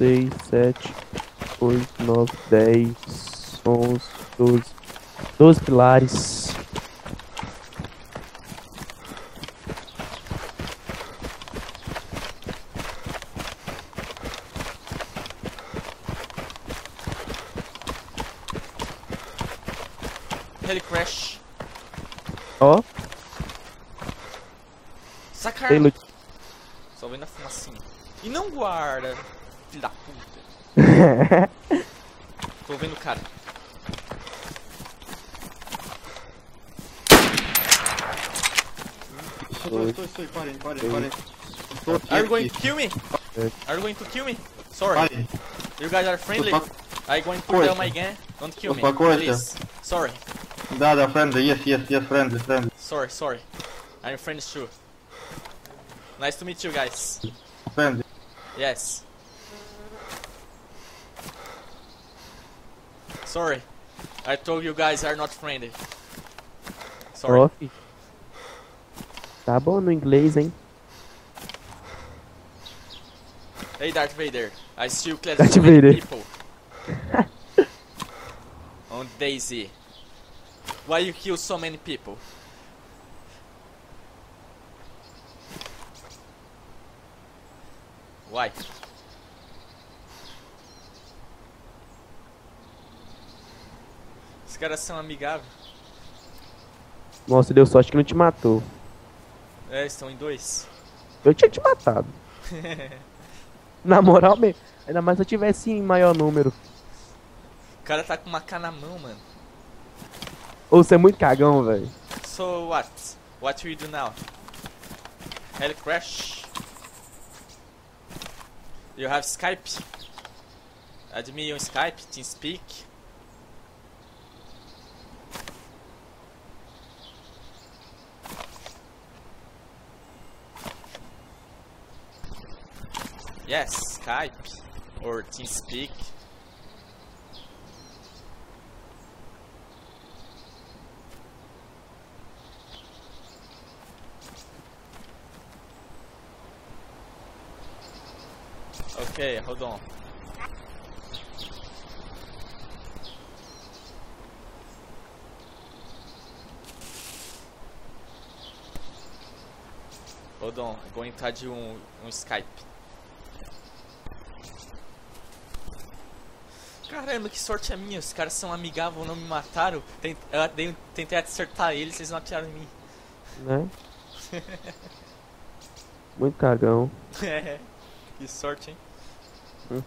6, 7, 8, 9, 10, 11, 12. 12 pilares. Heli crash. Ó, Sacar. tem loot. Só vendo a fumacinha. E não guarda, filho da puta. Tô vendo o cara. Estou, estou, estou, parem, parem, parem. Estou aqui, Are you going to kill me? É. Are you going to kill me? Sorry. Parem. You guys are friendly? Opa. Are you going to Coisa. tell my gun? Don't kill me, Opa, coisa. please. Sorry, Da, da, friendly, yes, yes, yes, friendly, friendly, sorry, sorry. I'm friends too. Nice to meet you guys. friendly. Yes. Sorry. I told you guys are not friendly. Sorry. Ó. Tá bom no inglês, hein? Hey Darth Vader, I see you Darth Vader. people. On Daisy. Why you kill so many people? Why? Caras são amigáveis. Nossa, deu sorte que não te matou. É, estão em dois. Eu tinha te matado. Na moral mesmo. Ainda mais se eu tivesse em maior número. O cara tá com uma K na mão, mano. Ou você é muito cagão, velho. So what? What we do now? Heli crash. You have Skype? Add me on Skype, TeamSpeak. Yes, Skype or TeamSpeak. Okay, hold on. Hold on, vou entrar de um, Skype. Caramba, que sorte a minha, os caras são amigáveis, não me mataram. Eu tentei acertar eles, eles não atiraram em mim. Né? Muito cagão. É, que sorte, hein? Hum.